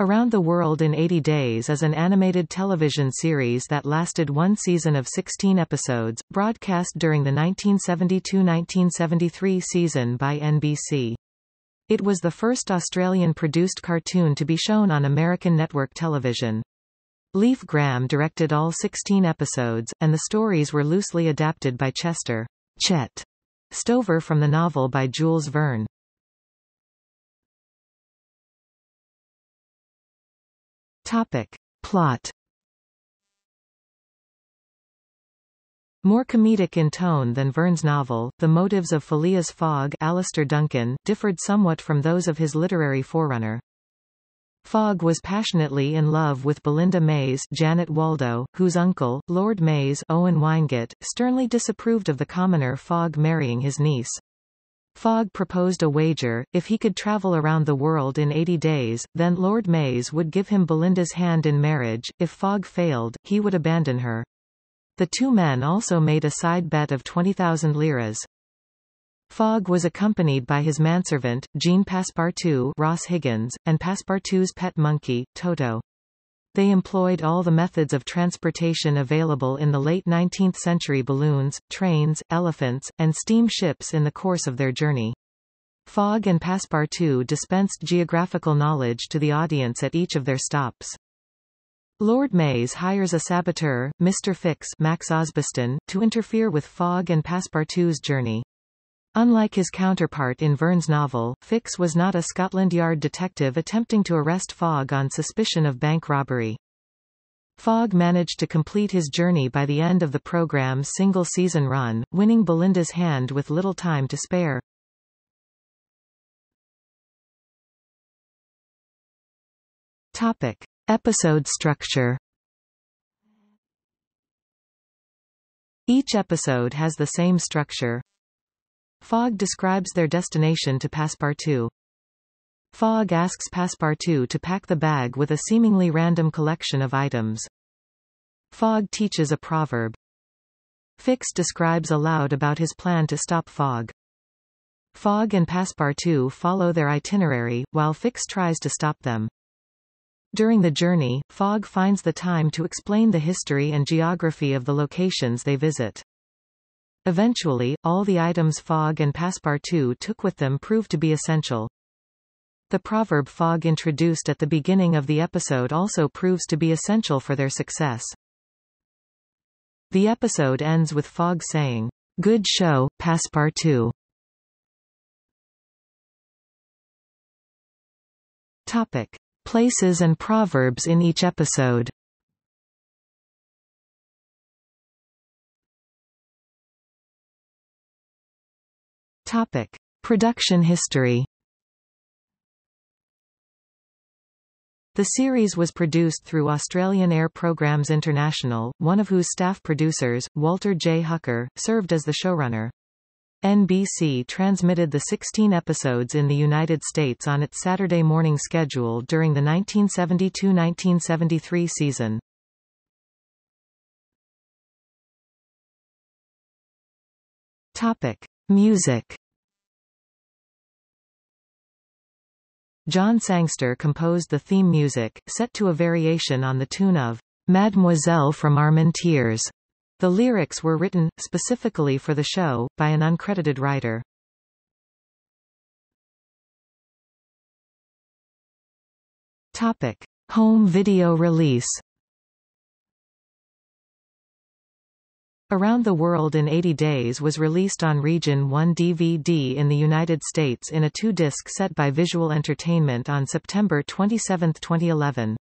Around the World in 80 Days is an animated television series that lasted one season of 16 episodes, broadcast during the 1972-1973 season by NBC. It was the first Australian-produced cartoon to be shown on American network television. Leif Gram directed all 16 episodes, and the stories were loosely adapted by Chester Chet Stover from the novel by Jules Verne. Topic. Plot More comedic in tone than Verne's novel, the motives of Phileas Fogg Alastair Duncan, differed somewhat from those of his literary forerunner. Fogg was passionately in love with Belinda Maze Janet Waldo, whose uncle, Lord Maze Owen Weingott, sternly disapproved of the commoner Fogg marrying his niece. Fogg proposed a wager, if he could travel around the world in 80 days, then Lord Maze would give him Belinda's hand in marriage, if Fogg failed, he would abandon her. The two men also made a side bet of 20,000 liras. Fogg was accompanied by his manservant, Jean Passepartout Ross Higgins, and Passepartout's pet monkey, Toto. They employed all the methods of transportation available in the late 19th century balloons, trains, elephants, and steam ships in the course of their journey. Fogg and Passepartout dispensed geographical knowledge to the audience at each of their stops. Lord Maze hires a saboteur, Mr. Fix Max Osbiston, to interfere with Fogg and Passepartout's journey. Unlike his counterpart in Verne's novel, Fix was not a Scotland Yard detective attempting to arrest Fogg on suspicion of bank robbery. Fogg managed to complete his journey by the end of the program's single-season run, winning Belinda's hand with little time to spare. Topic. Episode structure Each episode has the same structure, Fogg describes their destination to Passepartout. Fogg asks Passepartout to pack the bag with a seemingly random collection of items. Fogg teaches a proverb. Fix describes aloud about his plan to stop Fogg. Fogg and Passepartout follow their itinerary, while Fix tries to stop them. During the journey, Fogg finds the time to explain the history and geography of the locations they visit. Eventually, all the items Fogg and Passepartout took with them proved to be essential. The proverb Fogg introduced at the beginning of the episode also proves to be essential for their success. The episode ends with Fogg saying, Good show, Passepartout. Topic. Places and proverbs in each episode Topic. Production history The series was produced through Australian Air Programs International, one of whose staff producers, Walter J. Hucker, served as the showrunner. NBC transmitted the 16 episodes in the United States on its Saturday morning schedule during the 1972-1973 season. Topic. Music John Sangster composed the theme music, set to a variation on the tune of Mademoiselle from Armentières. The lyrics were written, specifically for the show, by an uncredited writer. Topic. Home video release Around the World in 80 Days was released on Region 1 DVD in the United States in a two-disc set by Visual Entertainment on September 27, 2011.